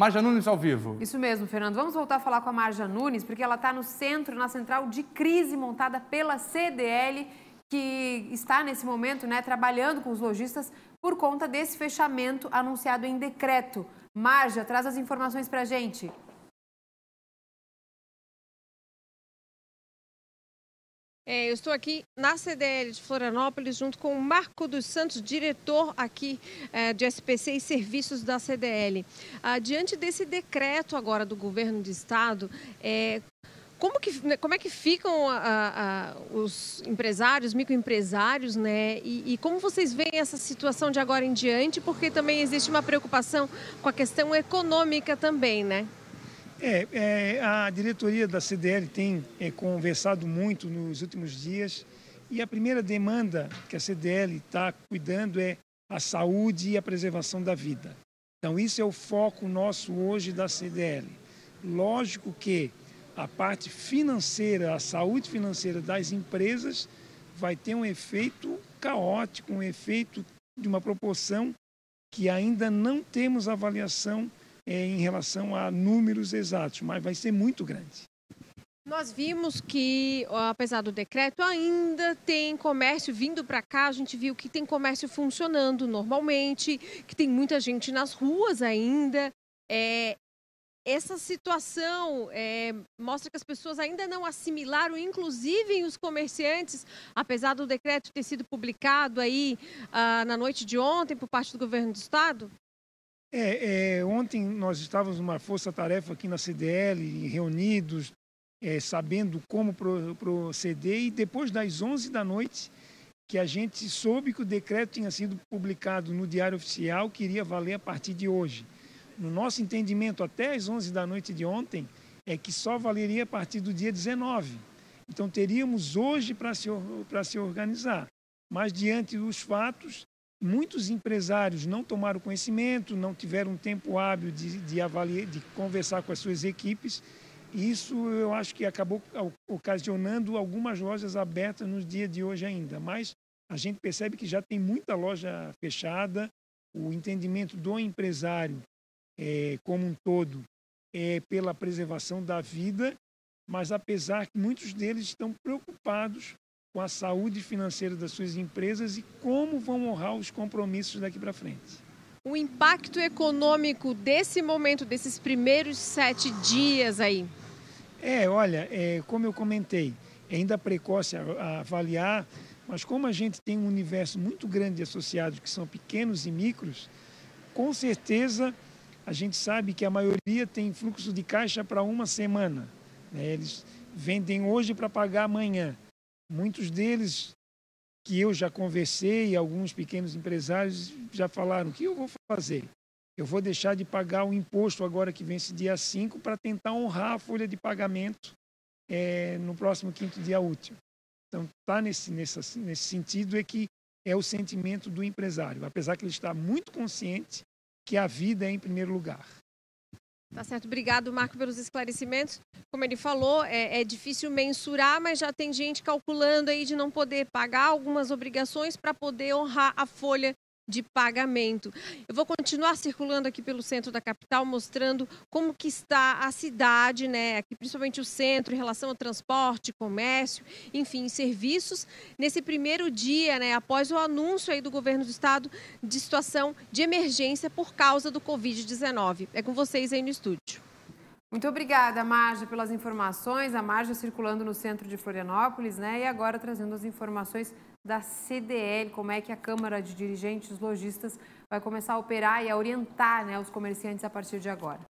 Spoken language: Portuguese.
Marja Nunes ao vivo. Isso mesmo, Fernando. Vamos voltar a falar com a Marja Nunes, porque ela está no centro, na central de crise montada pela CDL, que está nesse momento né, trabalhando com os lojistas por conta desse fechamento anunciado em decreto. Marja, traz as informações para a gente. É, eu estou aqui na CDL de Florianópolis junto com o Marco dos Santos, diretor aqui é, de SPC e serviços da CDL. Ah, diante desse decreto agora do governo de estado, é, como, que, né, como é que ficam a, a, os empresários, microempresários, né? E, e, como vocês veem essa situação de agora em diante? Porque também existe uma preocupação com a questão econômica também, né? É, é, a diretoria da CDL tem é, conversado muito nos últimos dias e a primeira demanda que a CDL está cuidando é a saúde e a preservação da vida. Então, isso é o foco nosso hoje da CDL. Lógico que a parte financeira, a saúde financeira das empresas vai ter um efeito caótico, um efeito de uma proporção que ainda não temos avaliação em relação a números exatos, mas vai ser muito grande. Nós vimos que, apesar do decreto, ainda tem comércio vindo para cá. A gente viu que tem comércio funcionando normalmente, que tem muita gente nas ruas ainda. É, essa situação é, mostra que as pessoas ainda não assimilaram, inclusive os comerciantes, apesar do decreto ter sido publicado aí ah, na noite de ontem por parte do governo do estado? É, é, ontem nós estávamos numa força-tarefa aqui na CDL, reunidos, é, sabendo como proceder, e depois das 11 da noite, que a gente soube que o decreto tinha sido publicado no Diário Oficial, que iria valer a partir de hoje. No nosso entendimento, até as 11 da noite de ontem, é que só valeria a partir do dia 19. Então, teríamos hoje para se, se organizar. Mas, diante dos fatos, Muitos empresários não tomaram conhecimento, não tiveram tempo hábil de, de avaliar, de conversar com as suas equipes. Isso eu acho que acabou ocasionando algumas lojas abertas no dia de hoje ainda. Mas a gente percebe que já tem muita loja fechada. O entendimento do empresário é, como um todo é pela preservação da vida, mas apesar que muitos deles estão preocupados com a saúde financeira das suas empresas e como vão honrar os compromissos daqui para frente. O impacto econômico desse momento, desses primeiros sete dias aí? É, olha, é, como eu comentei, é ainda precoce a, a avaliar, mas como a gente tem um universo muito grande de associados que são pequenos e micros, com certeza a gente sabe que a maioria tem fluxo de caixa para uma semana. Né? Eles vendem hoje para pagar amanhã. Muitos deles que eu já conversei, alguns pequenos empresários já falaram: o que eu vou fazer? Eu vou deixar de pagar o imposto agora que vence dia 5 para tentar honrar a folha de pagamento é, no próximo quinto dia útil. Então, está nesse, nesse, nesse sentido é que é o sentimento do empresário, apesar que ele está muito consciente que a vida é em primeiro lugar. Tá certo, obrigado Marco pelos esclarecimentos. Como ele falou, é, é, difícil mensurar, mas já tem gente calculando aí de não poder pagar algumas obrigações para poder honrar a folha de pagamento. Eu vou continuar circulando aqui pelo centro da capital, mostrando como que está a cidade, né? Aqui, principalmente o centro, em relação ao transporte, comércio, enfim, serviços. Nesse primeiro dia, né, após o anúncio aí do governo do estado de situação de emergência por causa do Covid-19. É com vocês aí no estúdio. Muito obrigada, Marja, pelas informações. A Marja circulando no centro de Florianópolis, né? E agora trazendo as informações da CDL, como é que a Câmara de Dirigentes Lojistas vai começar a operar e a orientar né, os comerciantes a partir de agora.